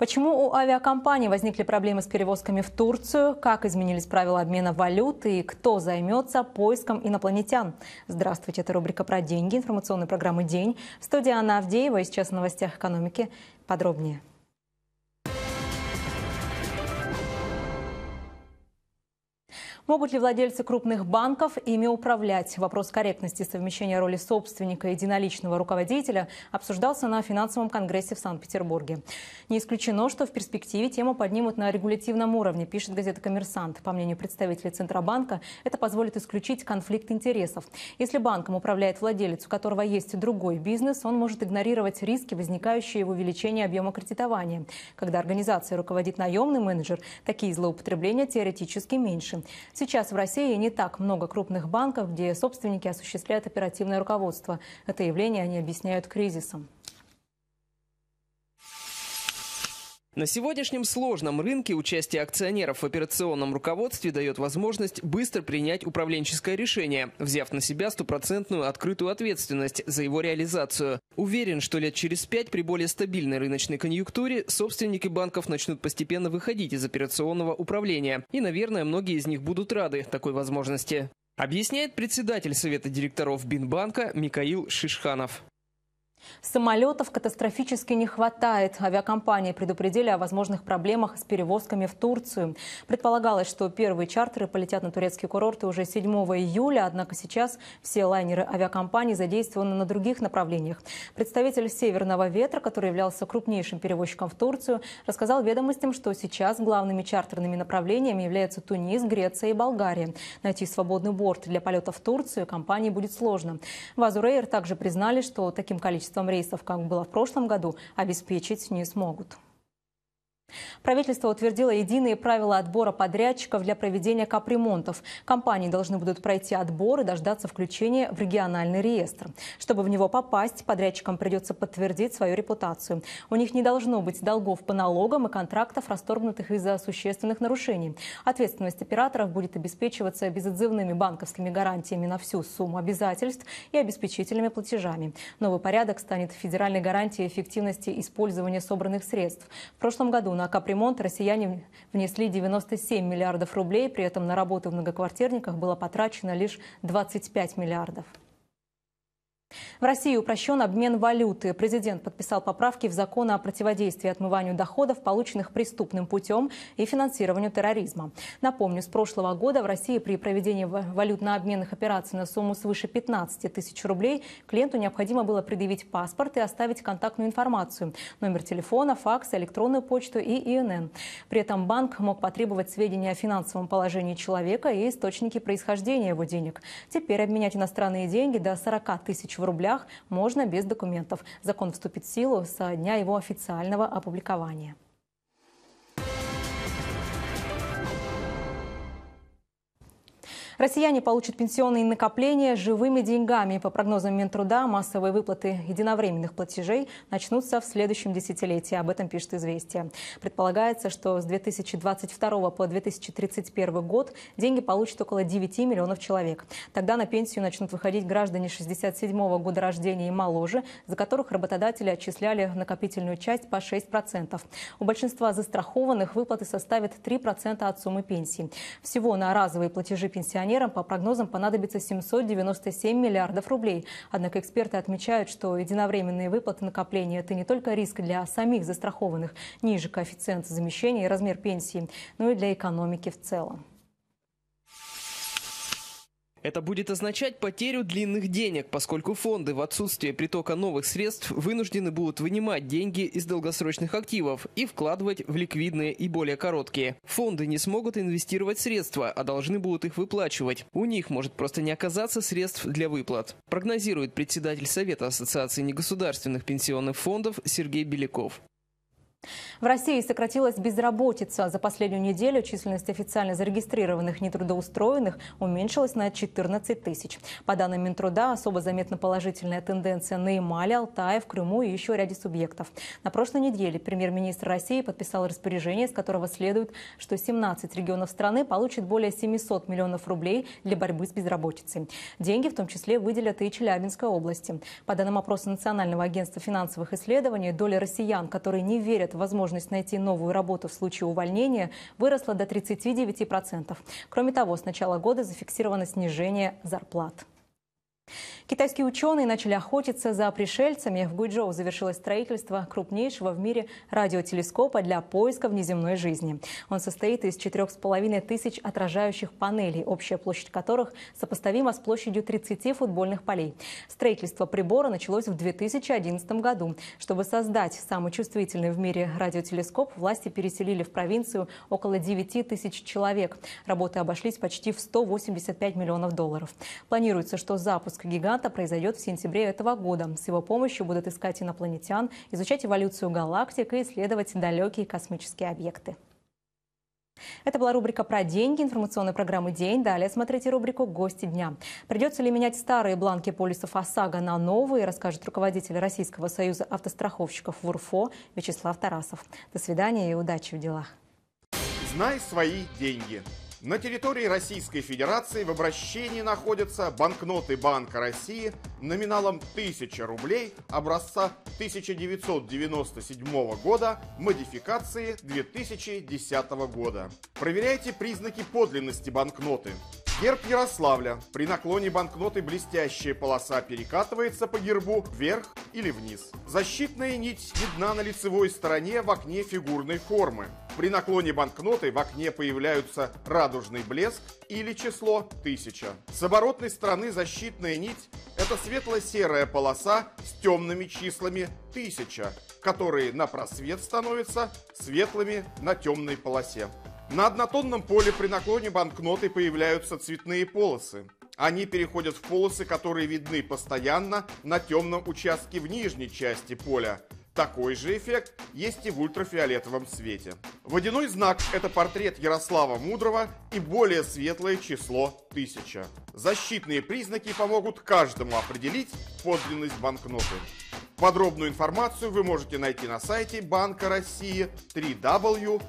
Почему у авиакомпаний возникли проблемы с перевозками в Турцию? Как изменились правила обмена валюты? И кто займется поиском инопланетян? Здравствуйте, это рубрика про деньги информационной программы «День». В студии Анна Авдеева и сейчас в новостях экономики подробнее. Могут ли владельцы крупных банков ими управлять? Вопрос корректности совмещения роли собственника и единоличного руководителя обсуждался на финансовом конгрессе в Санкт-Петербурге. Не исключено, что в перспективе тему поднимут на регулятивном уровне, пишет газета «Коммерсант». По мнению представителей Центробанка, это позволит исключить конфликт интересов. Если банком управляет владелец, у которого есть другой бизнес, он может игнорировать риски, возникающие в увеличении объема кредитования. Когда организация руководит наемный менеджер, такие злоупотребления теоретически меньше. Сейчас в России не так много крупных банков, где собственники осуществляют оперативное руководство. Это явление они объясняют кризисом. На сегодняшнем сложном рынке участие акционеров в операционном руководстве дает возможность быстро принять управленческое решение, взяв на себя стопроцентную открытую ответственность за его реализацию. Уверен, что лет через пять при более стабильной рыночной конъюнктуре собственники банков начнут постепенно выходить из операционного управления. И, наверное, многие из них будут рады такой возможности. Объясняет председатель Совета директоров Бинбанка Микаил Шишханов. Самолетов катастрофически не хватает. Авиакомпании предупредили о возможных проблемах с перевозками в Турцию. Предполагалось, что первые чартеры полетят на турецкие курорты уже 7 июля, однако сейчас все лайнеры авиакомпаний задействованы на других направлениях. Представитель «Северного ветра», который являлся крупнейшим перевозчиком в Турцию, рассказал ведомостям, что сейчас главными чартерными направлениями являются Тунис, Греция и Болгария. Найти свободный борт для полета в Турцию компании будет сложно. В Азурейр также признали, что таким количеством количеством рейсов, как было в прошлом году, обеспечить не смогут. Правительство утвердило единые правила отбора подрядчиков для проведения капремонтов. Компании должны будут пройти отбор и дождаться включения в региональный реестр. Чтобы в него попасть, подрядчикам придется подтвердить свою репутацию. У них не должно быть долгов по налогам и контрактов, расторгнутых из-за существенных нарушений. Ответственность операторов будет обеспечиваться безотзывными банковскими гарантиями на всю сумму обязательств и обеспечительными платежами. Новый порядок станет федеральной гарантией эффективности использования собранных средств. В прошлом году на капремонт россияне внесли 97 миллиардов рублей, при этом на работу в многоквартирниках было потрачено лишь 25 миллиардов. В России упрощен обмен валюты. Президент подписал поправки в закон о противодействии отмыванию доходов, полученных преступным путем и финансированию терроризма. Напомню, с прошлого года в России при проведении валютно-обменных операций на сумму свыше 15 тысяч рублей клиенту необходимо было предъявить паспорт и оставить контактную информацию – номер телефона, факс, электронную почту и ИНН. При этом банк мог потребовать сведения о финансовом положении человека и источнике происхождения его денег. Теперь обменять иностранные деньги до 40 тысяч в рублях можно без документов. Закон вступит в силу со дня его официального опубликования. Россияне получат пенсионные накопления живыми деньгами. По прогнозам Минтруда, массовые выплаты единовременных платежей начнутся в следующем десятилетии. Об этом пишет «Известия». Предполагается, что с 2022 по 2031 год деньги получат около 9 миллионов человек. Тогда на пенсию начнут выходить граждане 67 года рождения и моложе, за которых работодатели отчисляли накопительную часть по 6%. У большинства застрахованных выплаты составят 3% от суммы пенсии. Всего на разовые платежи пенсионеров пенсионерам по прогнозам понадобится 797 миллиардов рублей. Однако эксперты отмечают, что единовременные выплаты накопления – это не только риск для самих застрахованных, ниже коэффициент замещения и размер пенсии, но и для экономики в целом. Это будет означать потерю длинных денег, поскольку фонды в отсутствие притока новых средств вынуждены будут вынимать деньги из долгосрочных активов и вкладывать в ликвидные и более короткие. Фонды не смогут инвестировать средства, а должны будут их выплачивать. У них может просто не оказаться средств для выплат. Прогнозирует председатель Совета Ассоциации негосударственных пенсионных фондов Сергей Беляков. В России сократилась безработица. За последнюю неделю численность официально зарегистрированных нетрудоустроенных уменьшилась на 14 тысяч. По данным Минтруда, особо заметна положительная тенденция на Ямале, Алтае, в Крыму и еще ряде субъектов. На прошлой неделе премьер-министр России подписал распоряжение, с которого следует, что 17 регионов страны получат более 700 миллионов рублей для борьбы с безработицей. Деньги в том числе выделят и Челябинской области. По данным опроса Национального агентства финансовых исследований, доля россиян, которые не верят лет возможность найти новую работу в случае увольнения выросла до 39%. Кроме того, с начала года зафиксировано снижение зарплат. Китайские ученые начали охотиться за пришельцами. В Гуйчжоу завершилось строительство крупнейшего в мире радиотелескопа для поиска внеземной жизни. Он состоит из четырех с половиной тысяч отражающих панелей, общая площадь которых сопоставима с площадью 30 футбольных полей. Строительство прибора началось в 2011 году. Чтобы создать самый чувствительный в мире радиотелескоп, власти переселили в провинцию около 9 тысяч человек. Работы обошлись почти в 185 миллионов долларов. Планируется, что запуск гиганта Гиганта произойдет в сентябре этого года. С его помощью будут искать инопланетян, изучать эволюцию галактик и исследовать далекие космические объекты. Это была рубрика про деньги информационной программы «День». Далее смотрите рубрику «Гости дня». Придется ли менять старые бланки полисов ОСАГО на новые, расскажет руководитель Российского союза автостраховщиков ВУРФО Вячеслав Тарасов. До свидания и удачи в делах. Знай свои деньги. На территории Российской Федерации в обращении находятся банкноты Банка России номиналом 1000 рублей образца 1997 года, модификации 2010 года. Проверяйте признаки подлинности банкноты. Герб Ярославля. При наклоне банкноты блестящая полоса перекатывается по гербу вверх или вниз. Защитная нить видна на лицевой стороне в окне фигурной формы. При наклоне банкноты в окне появляются радужный блеск или число 1000. С оборотной стороны защитная нить – это светло-серая полоса с темными числами 1000, которые на просвет становятся светлыми на темной полосе. На однотонном поле при наклоне банкноты появляются цветные полосы. Они переходят в полосы, которые видны постоянно на темном участке в нижней части поля. Такой же эффект есть и в ультрафиолетовом свете. Водяной знак – это портрет Ярослава Мудрого и более светлое число 1000. Защитные признаки помогут каждому определить подлинность банкноты. Подробную информацию вы можете найти на сайте Банка России www.cbr.ru.